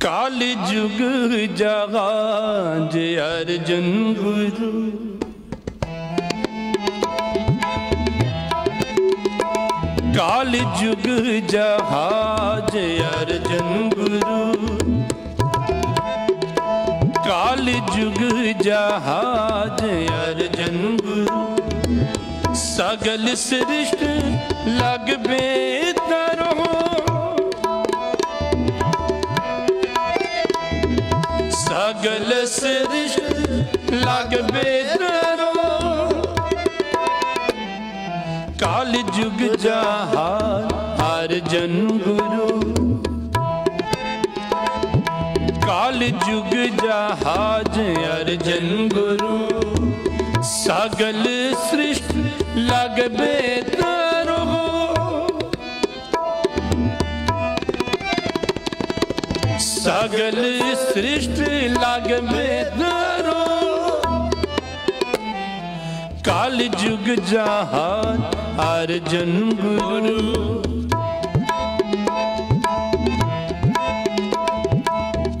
ਕਾਲ ਜੁਗ ਜਹਾਜ ਅਰਜਨ ਗੁਰੂ। ਕਾਲ ਜੁਗ ਜਹਾਜ ਅਰਜਨ ਗੁਰੂ। ਕਾਲ ਜੁਗ ਜਹਾਜ ਅਰਜਨ ਗੁਰੂ। ਸਗਲ ਸ੍ਰਿਸ਼ਟ ਲਗ ਬੇਤਰੋ ਸਗਲ ਸ੍ਰਿਸ਼ਟ ਲਗ ਬੇਤਰੋ ਕਾਲ ਜੁਗ ਜਹਾਨ ਹਰ ਜਨ ਗੁਰੂ। ਕਾਲ ਜੁਗ ਜਹਾਜ ਅਰਜਨ ਗੁਰੂ। ਸਗਲ ਸ੍ਰਿਸ਼ਟ ਲਗ ਬੇਤਰੋ ਸਗਲ ਸ੍ਰਿਸ਼ਟ ਲਗ ਬੇਤਰੋ ਕਾਲ ਜੁਗ ਜਹਾਨ ਅਰਜਨ ਗੁਰੂ।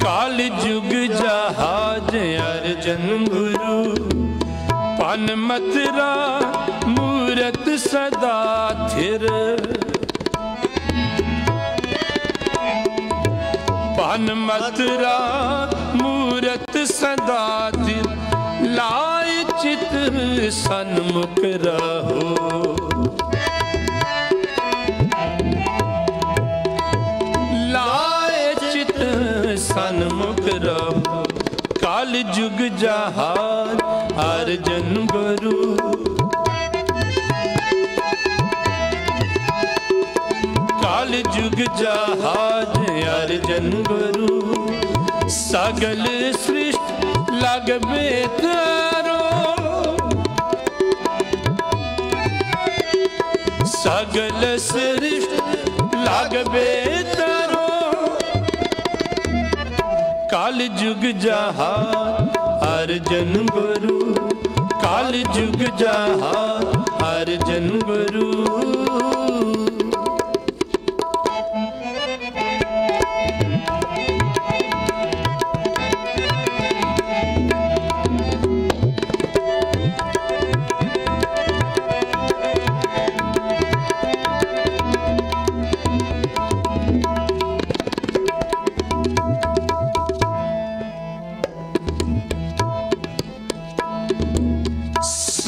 ਕਾਲ ਜੁਗ ਜਹਾਜ ਅਰਜਨ ਗੁਰੂ। ਪਨ ਮਤਰਾ ਮੂਰਤ ਸਦਾ ਥਿਰ। ਪਨ ਮਤਰਾ ਮੂਰਤ ਸਦਾ ਥਿਰ ਲਾਇ ਚਿਤ ਸਨਮੁਖ ਰਹੋ। ਲਾਇ ਚਿਤ ਸਨਮੁਖ ਰਹੋ। ਕਾਲ ਜੁਗ ਜਹਾਨ ਜਨ ਗੁਰੂ ਕਾਲ ਜੁਗ ਜਹਾਜ ਅਰਜਨ ਗੁਰੂ ਸਗਲ ਸ੍ਰਿਸ਼ਟ ਲਗ ਬੇਤਰੋ। ਸਗਲ ਸ੍ਰਿਸ਼ਟ ਲਗ ਬੇਤਰੋ। ਕਾਲ ਜੁਗ ਜਹਾਨ ਅਰਜਨ ਗੁਰੂ ਕਾਲ ਜੁਗ ਜਹਾਨ ਅਰਜਨ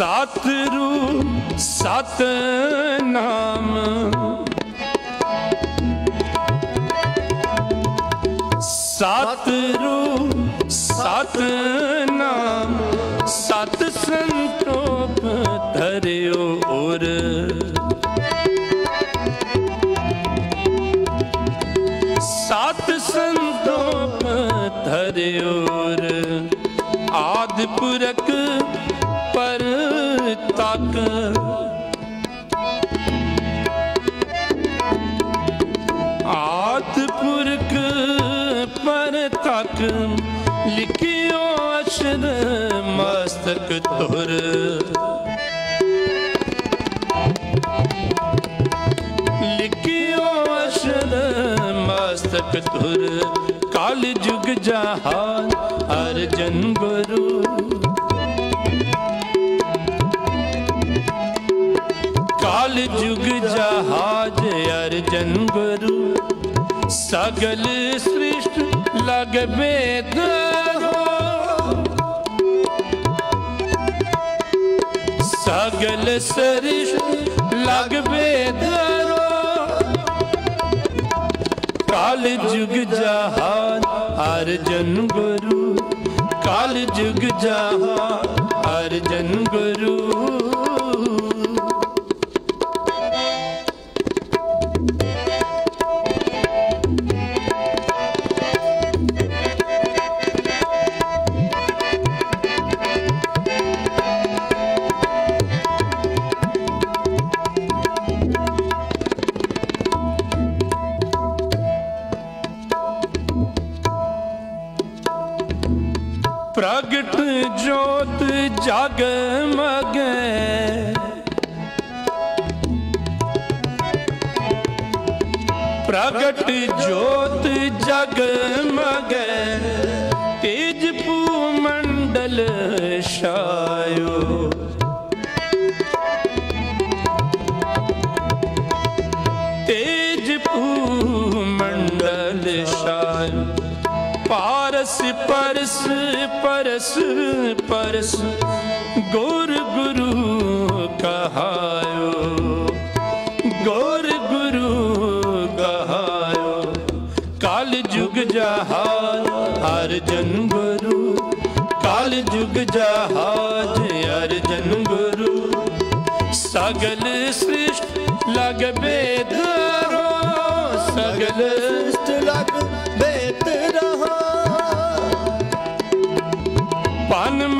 ਗੁਰੂ ਸਤਿਰੂ ਸਤ ਨਾਮ ਸਤਿਰੂ ਸਤ ਨਾਮ ਸਤ ਸੰਤੋਖ ਧਰਿਓ ਔਰ। ਸਤ ਸੰਤੋਖ ਧਰਿਓ ਔਰ। ਆਦ ਪੁਰਖ ਆਤ ਪੁਰਖ ਪਰ ਤੱਕ ਲਿਖਿਓ ਅਸ਼ਰ ਮਸਤਕ ਤੁਰ ਲਿਖਿਓ ਅਸ਼ਰ ਮਸਤਕ ਤੁਰ ਕਾਲ ਜੁਗ ਜਹਾਨ ਅਰਜਨ ਗੁਰੂ। ਕਾਲ ਜੁਗ ਜਹਾਜ ਅਰਜਨ ਗੁਰੂ। ਸਗਲ ਸ੍ਰਿਸ਼ਟ ਲਗ ਬੇਦਰੋ ਸਗਲ ਸ੍ਰਿਸ਼ਟ ਲਗ ਬੇਦਰੋ ਕਾਲ ਜੁਗ ਜਹਾਨ ਅਰਜਨ ਗੁਰੂ। ਕਾਲ ਜੁਗ ਜਹਾਨ ਅਰਜਨ ਗੁਰੂ। ਪ੍ਰਗਟ ਜੋਤ ਜਗ ਮਗੈ। ਪ੍ਰਗਟ ਜੋਤ ਜਗ ਮਗੈ। ਤੇਜ ਪੂ ਮੰਡਲ ਛਾਇਓ ਪਰਸ ਪਰਸ ਪਰਸ ਗੁਰ ਗੁਰੂ ਕਹਾਇਓ। ਗੁਰ ਗੁਰੂ ਕਹਾਇਓ। ਕਾਲ ਜੁਗ ਜਹਾਜ ਹਰ ਜਨ ਗੁਰੂ। ਕਾਲ ਜੁਗ ਜਹਾਜ ਹਰ ਜਨ ਗੁਰੂ। ਸਗਲ ਸ੍ਰਿਸ਼ਟ ਲਗ ਬੇਦ ਸਗਲ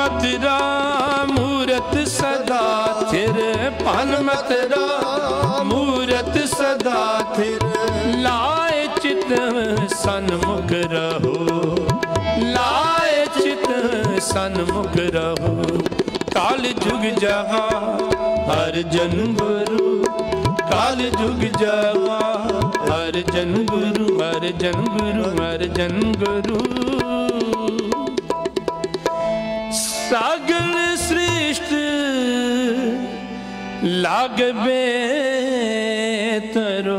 ਮਤਰਾ ਮੂਰਤ ਸਦਾ ਥਿਰ ਪਨ ਮਤਰਾ ਮੂਰਤ ਸਦਾ ਥਿਰ। ਲਾਏ ਚਿਤ ਸਨਮੁਖ ਰਹੋ, ਲਾਏ ਚਿਤ ਸਨਮੁਖ ਰਹੋ। ਕਾਲ ਜੁਗ ਜਹਾ ਹਰ ਜਨ ਗੁਰੂ, ਕਾਲ ਜੁਗ ਜਹਾ ਹਰ ਜਨ ਗੁਰੂ, ਹਰ ਜਨ ਗੁਰੂ, ਹਰ ਜਨ ਗੁਰੂ। ਸਗਲ ਸ੍ਰਿਸ਼ਟ ਲਾਗਬੇ ਤਰੋ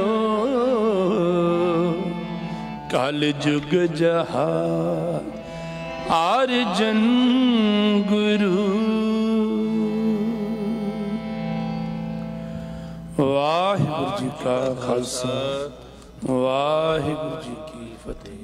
ਕਲ ਜੁਗ ਜਹਾ ਆਰਜਨ ਗੁਰੂ। ਵਾਹਿਗੁਰੂ ਜੀ ਕਾ ਖਾਲਸਾ, ਵਾਹਿਗੁਰੂ ਜੀ ਕੀ ਫਤਿਹ।